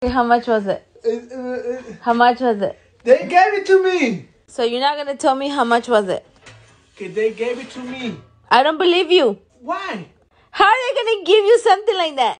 How much was it? How much was it? They gave it to me. So you're not gonna tell me how much was it? Okay, they gave it to me. I don't believe you. Why? How are they gonna give you something like that?